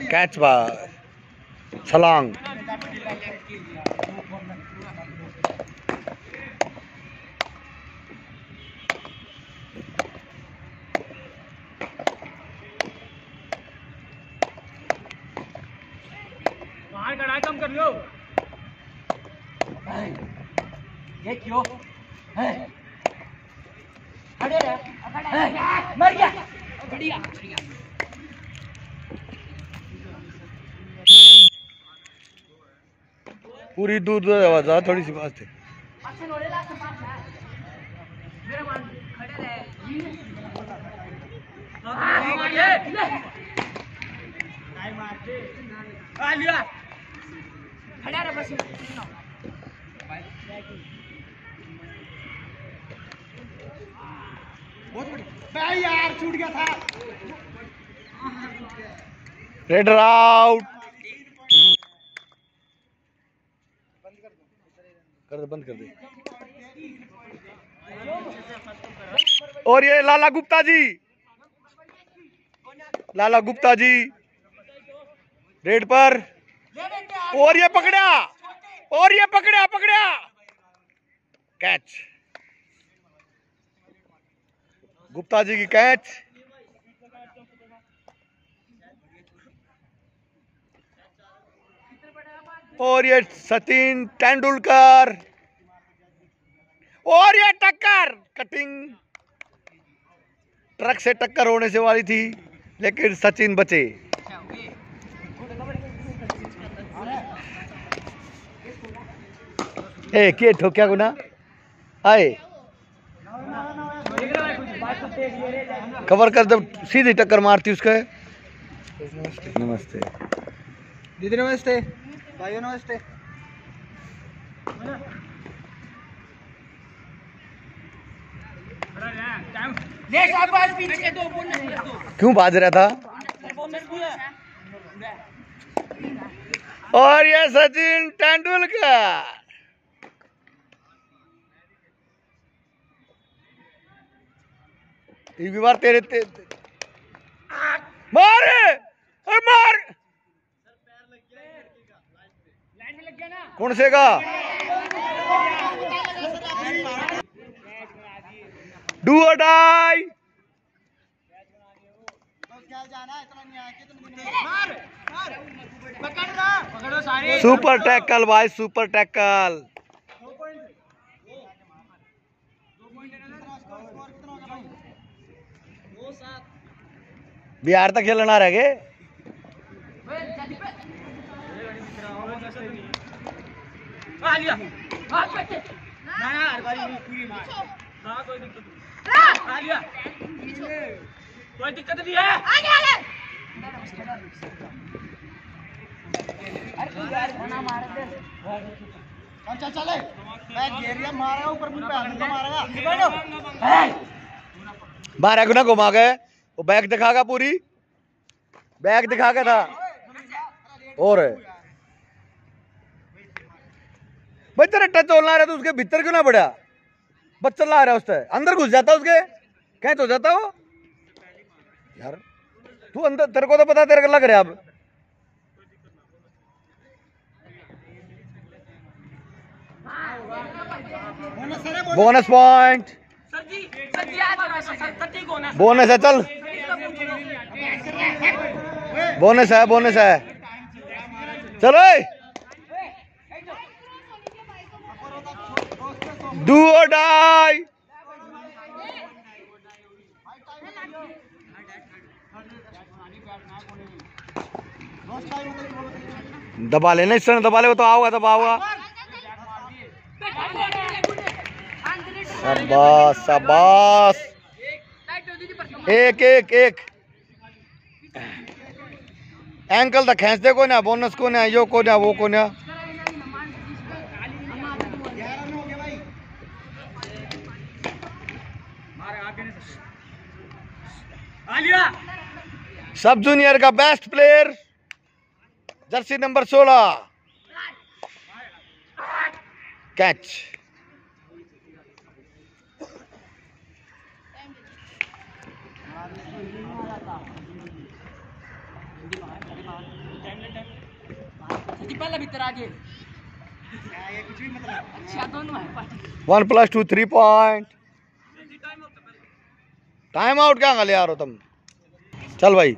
Catch bye छलांग बाहर कम कर लो ये क्यों है मर गया बढ़िया पूरी दूर दूर आवाज़ आ थोड़ी सी बात है। खड़ा यार छूट गया था। रेड आउट कर बंद कर दे। और ये लाला गुप्ता जी। लाला गुप्ता जी, रेड पर। और ये पकड़ा, और ये पकड़ा पकड़ा। कैच गुप्ता जी की कैच और ये सचिन तेंदुलकर। और ये टक्कर कटिंग ट्रक से टक्कर होने से वाली थी लेकिन सचिन बचे। ए के ठोक्या गुना? आए। कवर कर जब सीधी टक्कर मारती उसके। नमस्ते। दीदी नमस्ते। भाइयों नमस्ते। दो क्यों बाज रहा था? और ये सचिन तेंदुलकर। एक बार तेरे ते, मार अरे मार कौन से का do or die super tackle भाई सुपर टैकल बिहार तक खेलना रह गए? आ लिया हाथ पे ना ना हर बारी पूरी मार। हाँ कोई दिक्कत नहीं। आ लिया कोई दिक्कत नहीं है। आगे आगे। अरे यार मार दे। चल चल चले मैं घेरिया मारा ऊपर मुझ पे हाथ मारेगा। बारह गुना घुमा गए वो बैग दिखागा पूरी। बैग दिखा के था। और भाई, तेरा टच होना रहा तो उसके भीतर क्यों ना बढ़ा बच्चा ला रहा उससे। अंदर घुस जाता उसके? कहीं तो जाता वो यार, तू अंदर, तेरे को तो पता तेरे को लग रहा अब। बोनस पॉइंट ना बोनस है, चल। बोनस है बोनस है। चलो डू और डाई दबा लेना, इस तरह दबा ले वो तो आओगा, दबा होगा शाबाश शाबाश। एक एक एक। एंकल तो खींचते को ना बोनस को ना यो को ना वो को ना आ लिया सब जूनियर का best player jersey number 16 catch अच्छा है one plus two three point time out क्या गले यार तुम? चल भाई।